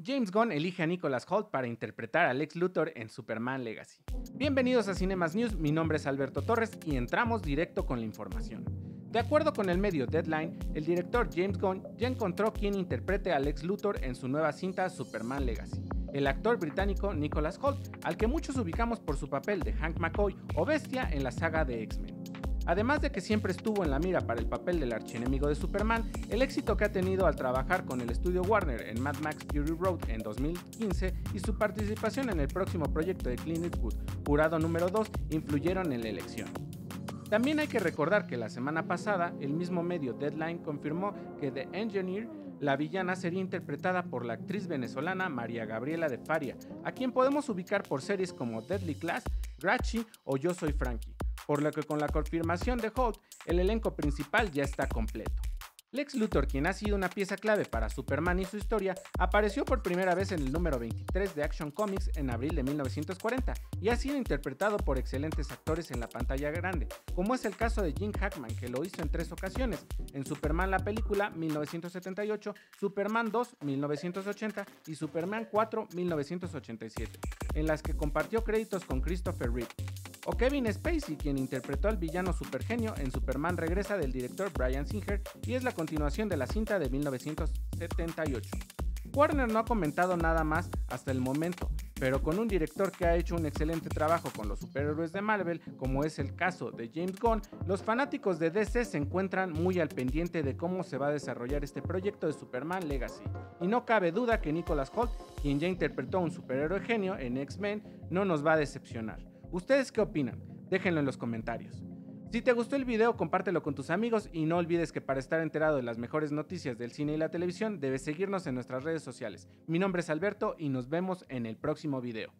James Gunn elige a Nicholas Holt para interpretar a Lex Luthor en Superman Legacy. Bienvenidos a Cinemas News, mi nombre es Alberto Torres y entramos directo con la información. De acuerdo con el medio Deadline, el director James Gunn ya encontró quien interprete a Lex Luthor en su nueva cinta Superman Legacy. El actor británico Nicholas Holt, al que muchos ubicamos por su papel de Hank McCoy o Bestia en la saga de X-Men. Además de que siempre estuvo en la mira para el papel del archienemigo de Superman, el éxito que ha tenido al trabajar con el estudio Warner en Mad Max Fury Road en 2015 y su participación en el próximo proyecto de Clint Eastwood, Jurado número 2, influyeron en la elección. También hay que recordar que la semana pasada el mismo medio Deadline confirmó que The Engineer, la villana, sería interpretada por la actriz venezolana María Gabriela de Faria, a quien podemos ubicar por series como Deadly Class, Grachi o Yo Soy Frankie por lo que con la confirmación de Holt, el elenco principal ya está completo. Lex Luthor, quien ha sido una pieza clave para Superman y su historia, apareció por primera vez en el número 23 de Action Comics en abril de 1940 y ha sido interpretado por excelentes actores en la pantalla grande, como es el caso de Jim Hackman, que lo hizo en tres ocasiones, en Superman la película 1978, Superman 2 1980 y Superman 4 1987, en las que compartió créditos con Christopher Reeve o Kevin Spacey, quien interpretó al villano supergenio en Superman Regresa del director Brian Singer y es la continuación de la cinta de 1978. Warner no ha comentado nada más hasta el momento, pero con un director que ha hecho un excelente trabajo con los superhéroes de Marvel, como es el caso de James Gunn, los fanáticos de DC se encuentran muy al pendiente de cómo se va a desarrollar este proyecto de Superman Legacy. Y no cabe duda que Nicholas Holt, quien ya interpretó a un superhéroe genio en X-Men, no nos va a decepcionar. ¿Ustedes qué opinan? Déjenlo en los comentarios. Si te gustó el video, compártelo con tus amigos y no olvides que para estar enterado de las mejores noticias del cine y la televisión, debes seguirnos en nuestras redes sociales. Mi nombre es Alberto y nos vemos en el próximo video.